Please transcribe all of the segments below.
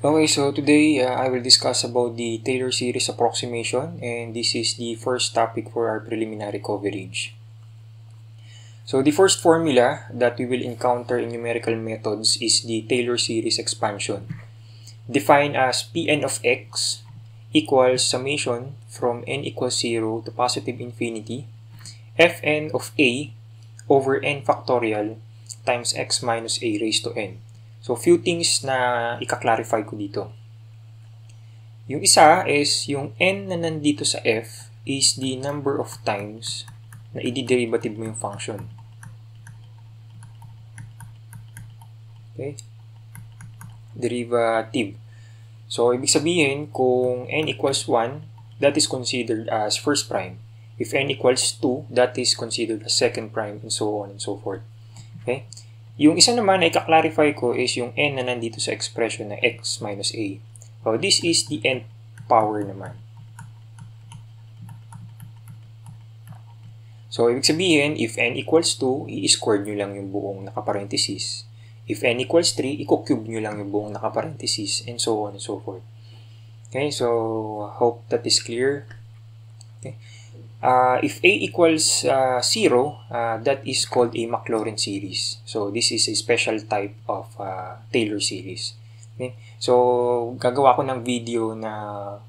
Okay, so today uh, I will discuss about the Taylor series approximation and this is the first topic for our preliminary coverage. So the first formula that we will encounter in numerical methods is the Taylor series expansion, defined as Pn of x equals summation from n equals 0 to positive infinity fn of a over n factorial times x minus a raised to n. So, few things na ika-clarify ko dito. Yung isa is, yung n na nandito sa f is the number of times na i-derivative mo yung function. Okay? Derivative. So, ibig sabihin, kung n equals 1, that is considered as first prime. If n equals 2, that is considered as second prime, and so on and so forth. Okay? Yung isa naman na ika-clarify ko is yung n na nandito sa expression na x minus a. So, this is the n power naman. So, ibig sabihin, if n equals 2, i-square nyo lang yung buong nakaparenthesis. If n equals 3, i-cube nyo lang yung buong nakaparenthesis, and so on and so forth. Okay, so, hope that is clear. Okay. Uh, if A equals uh, 0, uh, that is called a Maclaurin series. So, this is a special type of uh, Taylor series. Okay? So, gagawa ko ng video na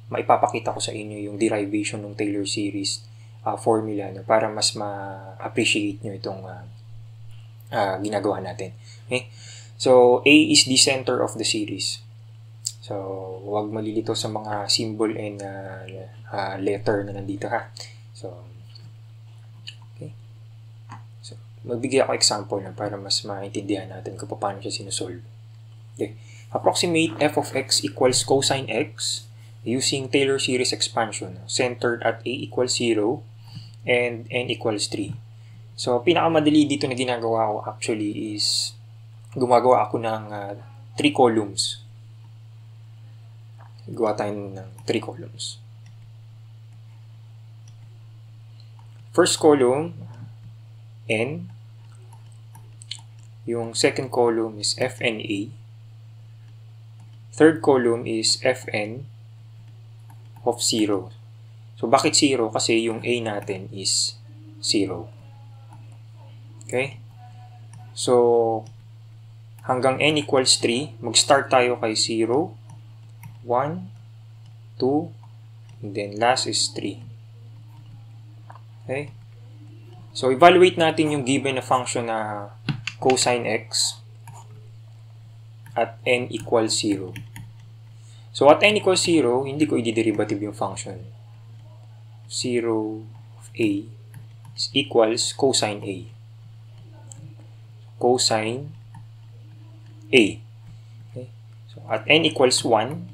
maipapakita ko sa inyo yung derivation ng Taylor series uh, formula no, para mas ma-appreciate nyo itong uh, uh, ginagawa natin. Okay? So, A is the center of the series. So, huwag malilito sa mga symbol and uh, uh, letter na nandito ha. So, okay. So, magbigay ako example na para mas maintindihan natin kung paano siya sinusolve. Okay. Approximate f of x equals cosine x using Taylor series expansion centered at a equals 0 and n equals 3. So, pinakamadali dito na ginagawa ko actually is gumagawa ako ng 3 uh, columns. Gawa tayo ng 3 columns. First column, N. Yung second column is FNA. Third column is FN of 0. So, bakit 0? Kasi yung A natin is 0. Okay? So, hanggang n equals 3, mag-start tayo kay 0, 1, 2, and then last is 3. Okay? So, evaluate natin yung given na function na cosine x at n equals 0. So, at n equals 0, hindi ko i-derivative yung function. 0 of a is equals cosine a. Cosine a. Okay? So, at n equals 1,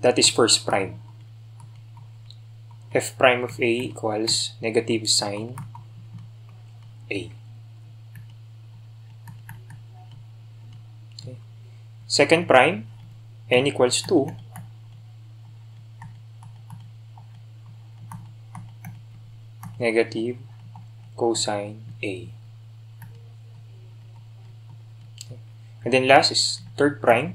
that is first prime f prime of a equals negative sine a. Second prime, n equals 2. Negative cosine a. And then last is third prime,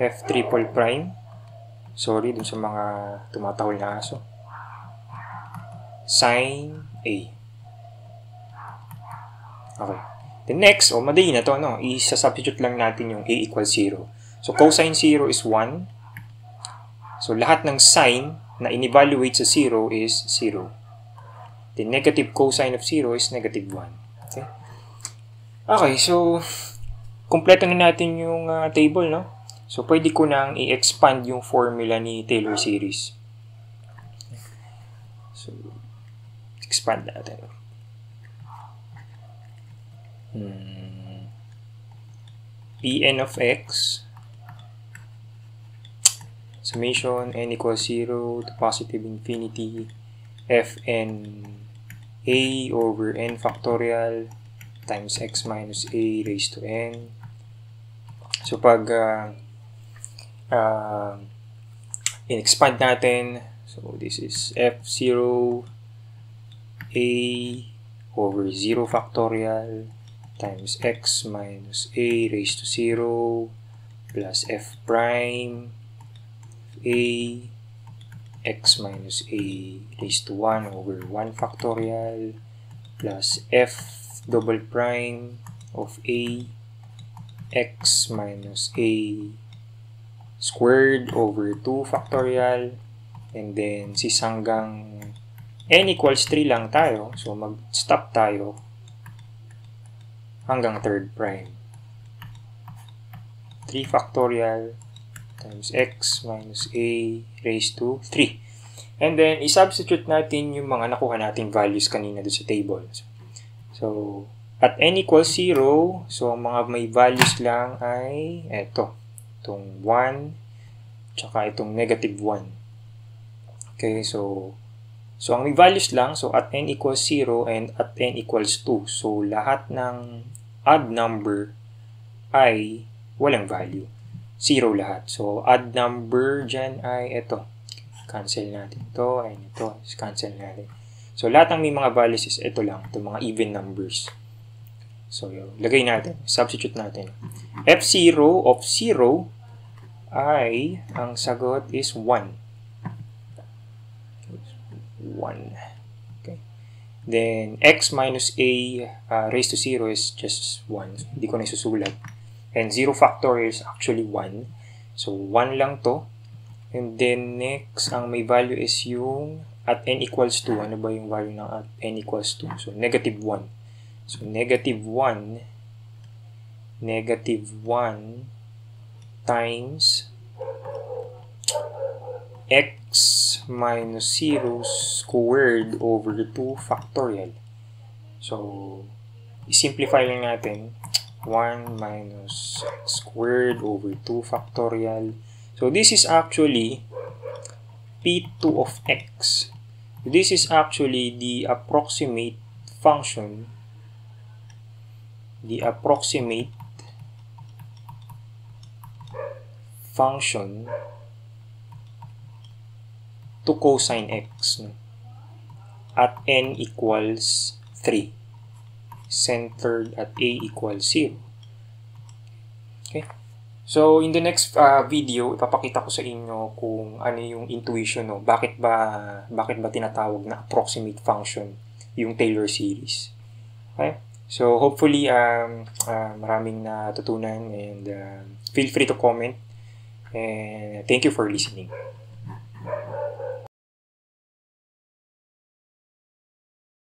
f triple prime Sorry dun sa mga tumatahol na aso. Sin A. Okay. The next, oh, madali na to, no? Isa-substitute lang natin yung A equals 0. So, cosine 0 is 1. So, lahat ng sine na in-evaluate sa 0 is 0. The negative cosine of 0 is negative 1. Okay? Okay, so, kompleto na natin yung uh, table, no? So, pwede ko nang i-expand yung formula ni Taylor series. So, expand natin. Hmm. Pn of x summation n equals 0 to positive infinity fn a over n factorial times x minus a raised to n. So, pag uh, uh, in-expand natin. So, this is f0 a over 0 factorial times x minus a raised to 0 plus f prime a x minus a raised to 1 over 1 factorial plus f double prime of a x minus a squared over 2 factorial and then sis hanggang n equals 3 lang tayo so mag-stop tayo hanggang third prime 3 factorial times x minus a raised to 3 And then, i-substitute natin yung mga nakuha nating values kanina doon sa table. So, at n equals 0, so ang mga may values lang ay eto. Itong 1, tsaka itong negative 1. Okay, so, so ang may values lang, so at n equals 0 and at n equals 2. So, lahat ng odd number ay walang value. 0 lahat. So, odd number dyan ay ito cancel natin ito, and ito, cancel natin. So, lahat ng may mga values is ito lang, ito mga even numbers. So, yun, lagay natin, substitute natin. F0 of 0 ay, ang sagot is 1. 1. Okay. Then, x minus a uh, raised to 0 is just 1. Hindi ko na isusulat. And 0 factorial is actually 1. So, 1 lang to. And then next, ang may value is yung at n equals 2. Ano ba yung value ng at n equals 2? So, negative 1. So, negative 1, negative 1 times x minus 0 squared over 2 factorial. So, i-simplify lang natin. 1 minus x squared over 2 factorial So this is actually P2 of x. This is actually the approximate function, the approximate function to cosine x at n equals 3 centered at a equals 0. Okay. So, in the next uh, video, ipapakita ko sa inyo kung ano yung intuition, no? Bakit ba, bakit ba tinatawag na approximate function yung Taylor series. Okay? So, hopefully, um, uh, maraming natutunan and uh, feel free to comment. And thank you for listening.